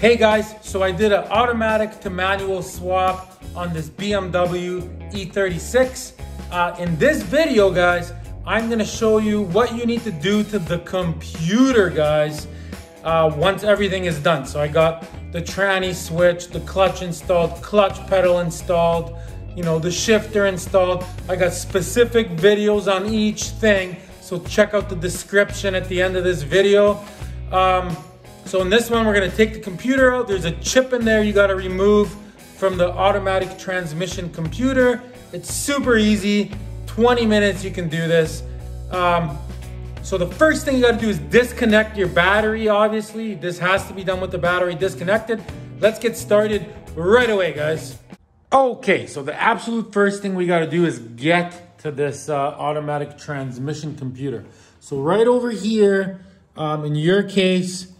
Hey guys, so I did an automatic to manual swap on this BMW E36. Uh, in this video, guys, I'm gonna show you what you need to do to the computer, guys, uh, once everything is done. So I got the tranny switch, the clutch installed, clutch pedal installed, you know, the shifter installed. I got specific videos on each thing. So check out the description at the end of this video. Um, so in this one, we're gonna take the computer out. There's a chip in there you gotta remove from the automatic transmission computer. It's super easy, 20 minutes you can do this. Um, so the first thing you gotta do is disconnect your battery, obviously. This has to be done with the battery disconnected. Let's get started right away, guys. Okay, so the absolute first thing we gotta do is get to this uh, automatic transmission computer. So right over here, um, in your case,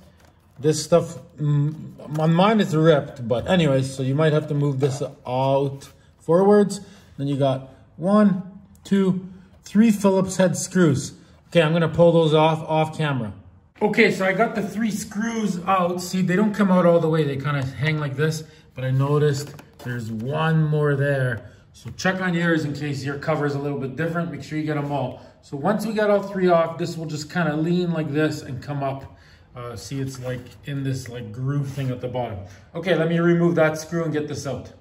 this stuff, mm, on mine is ripped, but anyways, so you might have to move this out forwards. Then you got one, two, three Phillips head screws. Okay, I'm gonna pull those off, off camera. Okay, so I got the three screws out. See, they don't come out all the way. They kind of hang like this, but I noticed there's one more there. So check on yours in case your cover is a little bit different. Make sure you get them all. So once we got all three off, this will just kind of lean like this and come up. Uh, see, it's like in this like groove thing at the bottom. Okay, let me remove that screw and get this out.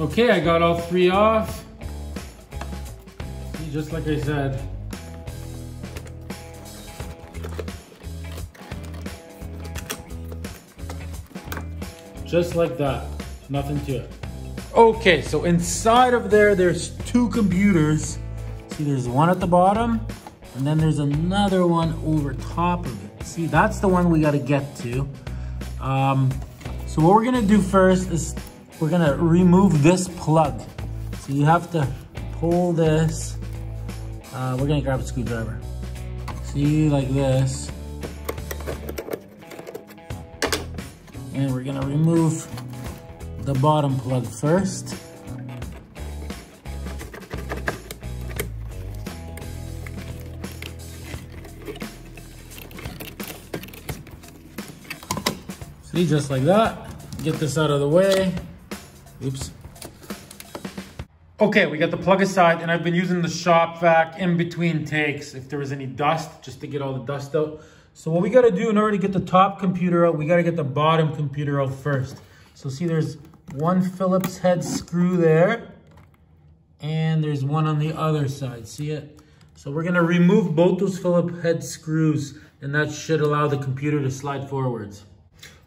Okay, I got all three off. See, just like I said. Just like that, nothing to it. Okay, so inside of there, there's two computers. See, there's one at the bottom, and then there's another one over top of it. See, that's the one we gotta get to. Um, so what we're gonna do first is we're gonna remove this plug. So you have to pull this. Uh, we're gonna grab a screwdriver. See, like this. And we're gonna remove the bottom plug first. See, just like that. Get this out of the way. Oops. Okay, we got the plug aside and I've been using the shop vac in between takes if there was any dust, just to get all the dust out. So what we gotta do in order to get the top computer out, we gotta get the bottom computer out first. So see there's one Phillips head screw there and there's one on the other side, see it? So we're gonna remove both those Phillips head screws and that should allow the computer to slide forwards.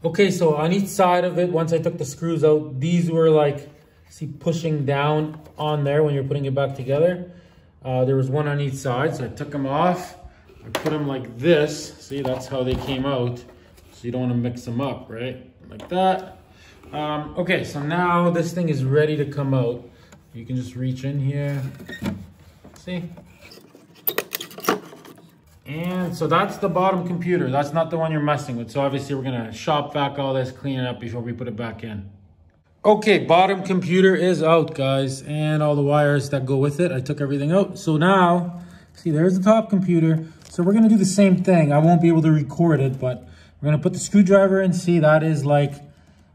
Okay, so on each side of it, once I took the screws out, these were like, see, pushing down on there when you're putting it back together. Uh, there was one on each side, so I took them off. I put them like this. See, that's how they came out. So you don't want to mix them up, right? Like that. Um, okay, so now this thing is ready to come out. You can just reach in here. See? And so that's the bottom computer. That's not the one you're messing with. So obviously we're gonna shop vac all this, clean it up before we put it back in. Okay, bottom computer is out, guys, and all the wires that go with it. I took everything out. So now, see, there's the top computer. So we're gonna do the same thing. I won't be able to record it, but we're gonna put the screwdriver in. See, that is like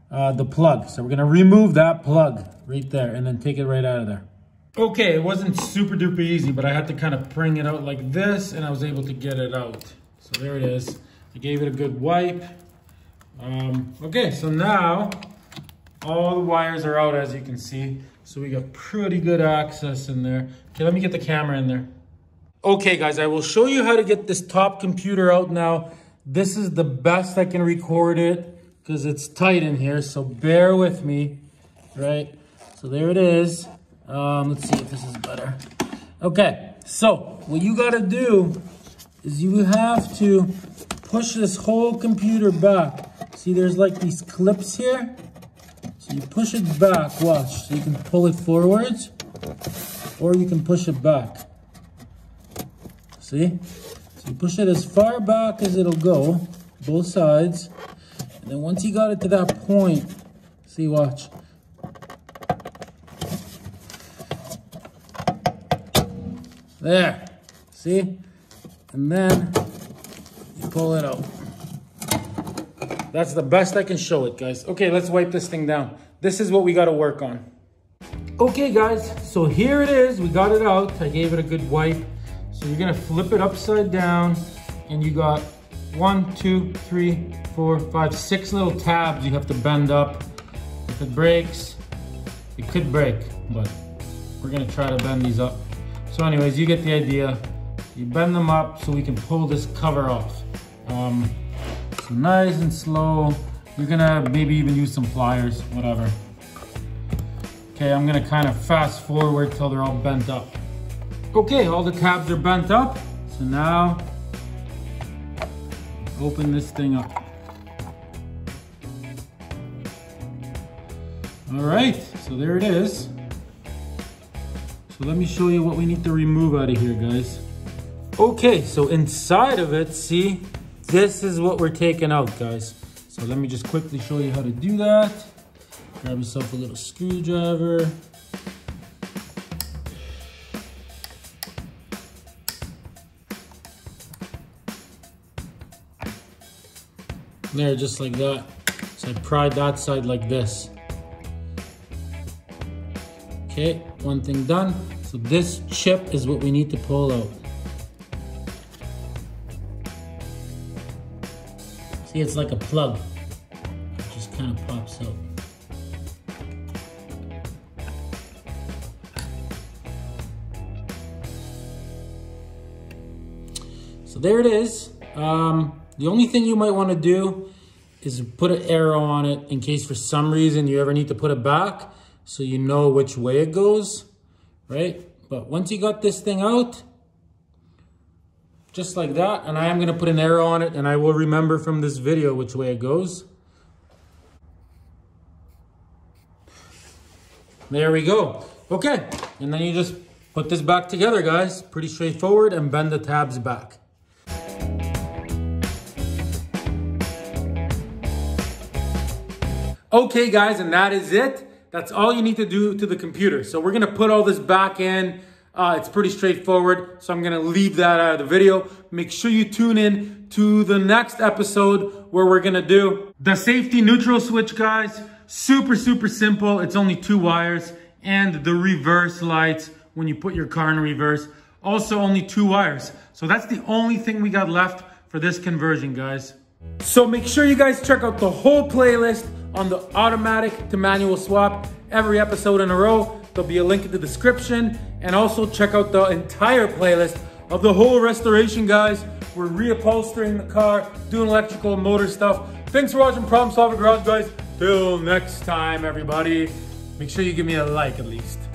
uh, the plug. So we're gonna remove that plug right there and then take it right out of there. Okay, it wasn't super duper easy, but I had to kind of bring it out like this and I was able to get it out. So there it is. I gave it a good wipe. Um, okay, so now all the wires are out as you can see. So we got pretty good access in there. Okay, let me get the camera in there. Okay guys, I will show you how to get this top computer out now. This is the best I can record it because it's tight in here, so bear with me, right? So there it is. Um, let's see if this is better. Okay, so what you gotta do is you have to push this whole computer back. See, there's like these clips here. So you push it back, watch. So you can pull it forwards or you can push it back. See? So you push it as far back as it'll go, both sides. And then once you got it to that point, see, watch. There, see? And then you pull it out. That's the best I can show it, guys. Okay, let's wipe this thing down. This is what we gotta work on. Okay, guys, so here it is. We got it out. I gave it a good wipe. So you're gonna flip it upside down and you got one, two, three, four, five, six little tabs you have to bend up. If it breaks, it could break, but we're gonna try to bend these up. So anyways, you get the idea. You bend them up so we can pull this cover off. Um, so nice and slow. You're gonna maybe even use some pliers, whatever. Okay, I'm gonna kind of fast forward till they're all bent up. Okay, all the tabs are bent up. So now, open this thing up. All right, so there it is. So let me show you what we need to remove out of here, guys. Okay, so inside of it, see, this is what we're taking out, guys. So let me just quickly show you how to do that. Grab yourself a little screwdriver. There, just like that. So I pry that side like this. Okay, one thing done. So this chip is what we need to pull out. See, it's like a plug. It just kind of pops out. So there it is. Um, the only thing you might want to do is put an arrow on it in case for some reason you ever need to put it back so you know which way it goes, right? But once you got this thing out, just like that. And I am gonna put an arrow on it and I will remember from this video which way it goes. There we go. Okay, and then you just put this back together, guys. Pretty straightforward and bend the tabs back. Okay, guys, and that is it. That's all you need to do to the computer. So we're gonna put all this back in. Uh, it's pretty straightforward, so I'm gonna leave that out of the video. Make sure you tune in to the next episode where we're gonna do the safety neutral switch, guys. Super, super simple. It's only two wires and the reverse lights when you put your car in reverse. Also only two wires. So that's the only thing we got left for this conversion, guys. So make sure you guys check out the whole playlist on the automatic to manual swap every episode in a row. There'll be a link in the description. And also check out the entire playlist of the whole restoration, guys. We're reupholstering the car, doing electrical motor stuff. Thanks for watching Problem Solver Garage, guys. Till next time, everybody. Make sure you give me a like at least.